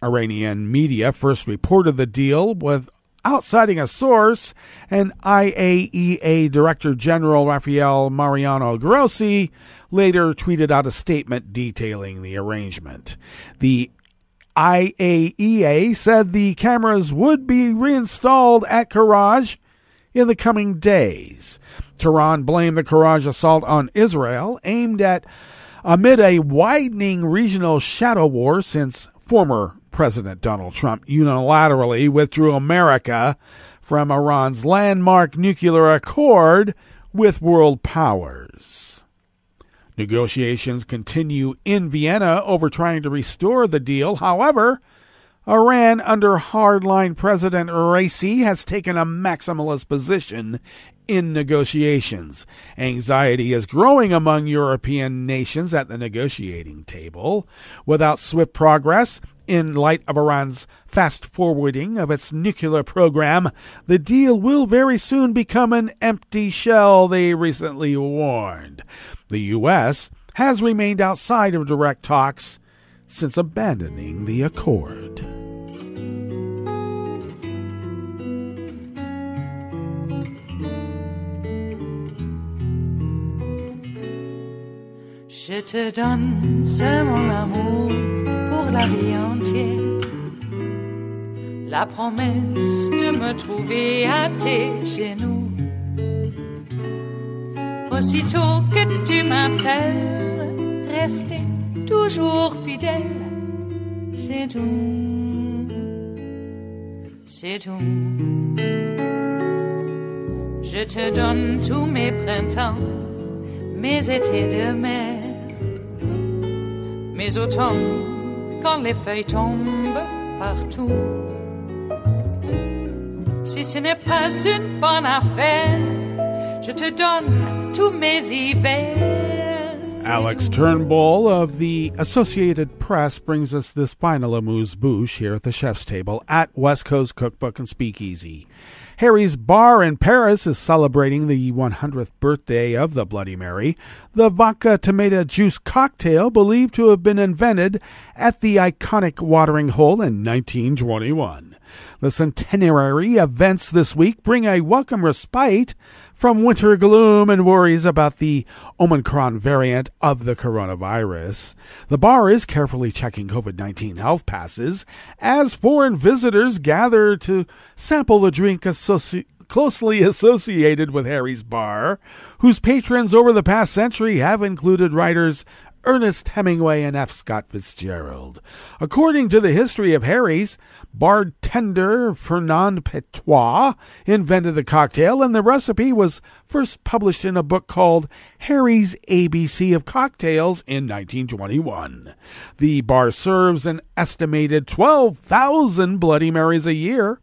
Iranian media first reported the deal without citing a source, and IAEA Director General Rafael Mariano Grossi later tweeted out a statement detailing the arrangement. The IAEA said the cameras would be reinstalled at Karaj in the coming days. Tehran blamed the Karaj assault on Israel, aimed at amid a widening regional shadow war since former President Donald Trump unilaterally withdrew America from Iran's landmark nuclear accord with world powers. Negotiations continue in Vienna over trying to restore the deal. However, Iran, under hardline President Raisi, has taken a maximalist position in negotiations. Anxiety is growing among European nations at the negotiating table. Without swift progress, in light of Iran's fast forwarding of its nuclear program, the deal will very soon become an empty shell, they recently warned. The U.S. has remained outside of direct talks since abandoning the accord. Je te mon amour la vie entière. La promesse de me trouver à tes genoux. Aussitôt que tu m'appelles, rester toujours fidèle. C'est tout, c'est tout. Je te donne tous mes printemps, mes étés de mer mes automnes, quand les feuilles tombent partout. Si ce n'est pas une bonne affaire, je te donne tous mes hivers. Alex Turnbull of the Associated Press brings us this final amuse bouche here at the chef's table at West Coast Cookbook and Speakeasy. Harry's Bar in Paris is celebrating the 100th birthday of the Bloody Mary, the vodka tomato juice cocktail believed to have been invented at the iconic watering hole in 1921. The centenary events this week bring a welcome respite from winter gloom and worries about the Omicron variant of the coronavirus. The bar is carefully checking COVID 19 health passes as foreign visitors gather to sample the drink associ- closely associated with Harry's Bar, whose patrons over the past century have included writers Ernest Hemingway and F. Scott Fitzgerald. According to the history of Harry's, bartender Fernand Petiot invented the cocktail, and the recipe was first published in a book called Harry's ABC of Cocktails in 1921. The bar serves an estimated 12,000 Bloody Marys a year.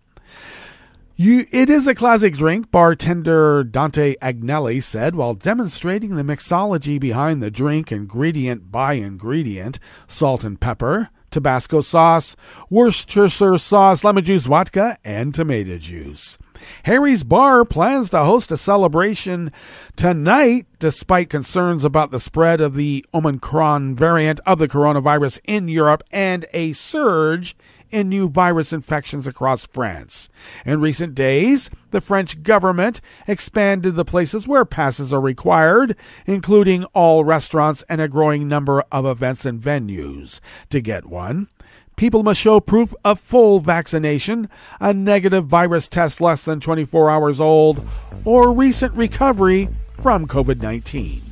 You, it is a classic drink, bartender Dante Agnelli said while demonstrating the mixology behind the drink ingredient by ingredient salt and pepper, Tabasco sauce, Worcestershire sauce, lemon juice, vodka, and tomato juice. Harry's Bar plans to host a celebration tonight despite concerns about the spread of the Omicron variant of the coronavirus in Europe and a surge in new virus infections across France. In recent days, the French government expanded the places where passes are required, including all restaurants and a growing number of events and venues. To get one, People must show proof of full vaccination, a negative virus test less than 24 hours old, or recent recovery from COVID 19.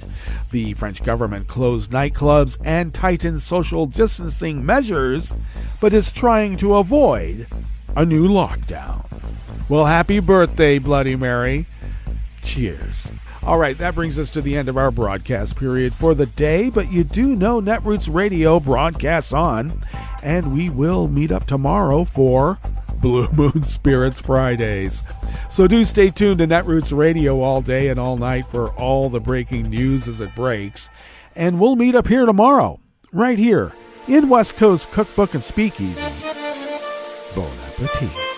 The French government closed nightclubs and tightened social distancing measures, but is trying to avoid a new lockdown. Well, happy birthday, Bloody Mary. Cheers. All right, that brings us to the end of our broadcast period for the day, but you do know Netroots Radio broadcasts on, and we will meet up tomorrow for Blue Moon Spirits Fridays. So do stay tuned to Netroots Radio all day and all night for all the breaking news as it breaks. And we'll meet up here tomorrow, right here in West Coast Cookbook and Speakeasy. Bon appetit.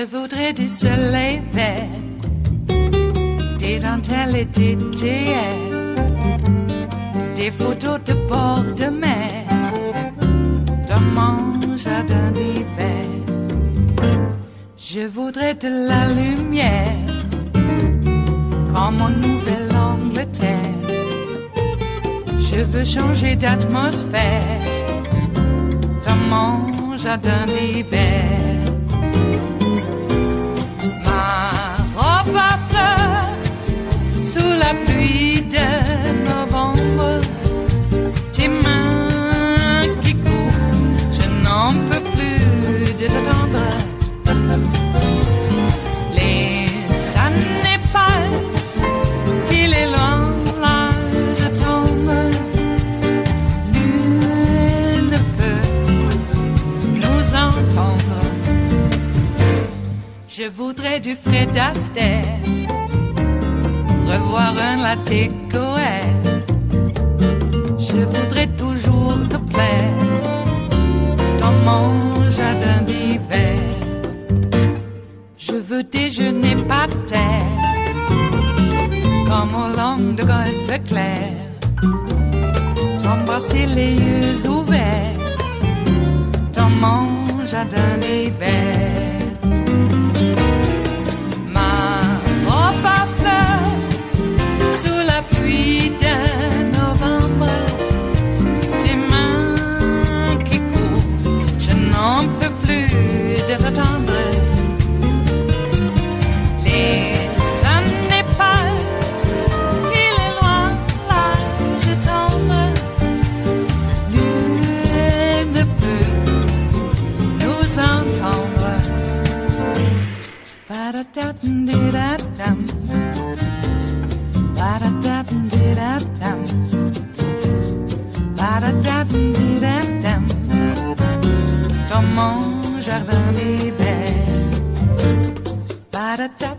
Je voudrais du soleil vert, des dentelles et des théâtres, des photos de bord de mer, dans mon jardin d'hiver. Je voudrais de la lumière, comme en Nouvelle-Angleterre. Je veux changer d'atmosphère dans mon jardin d'hiver. Ma robe sous la pluie de novembre. Tes mains qui courent, je n'en peux plus de t'attendre. Voudrais du Fred Astaire, revoir un latte coeur. Je voudrais toujours te plaire dans mon jardin d'hiver. Je veux déjeuner par terre, comme au long de golfe clair. T'embrasser les yeux ouverts dans mon jardin d'hiver. Jardin d'hiver. Ba-da-da-dum-di-da-dum.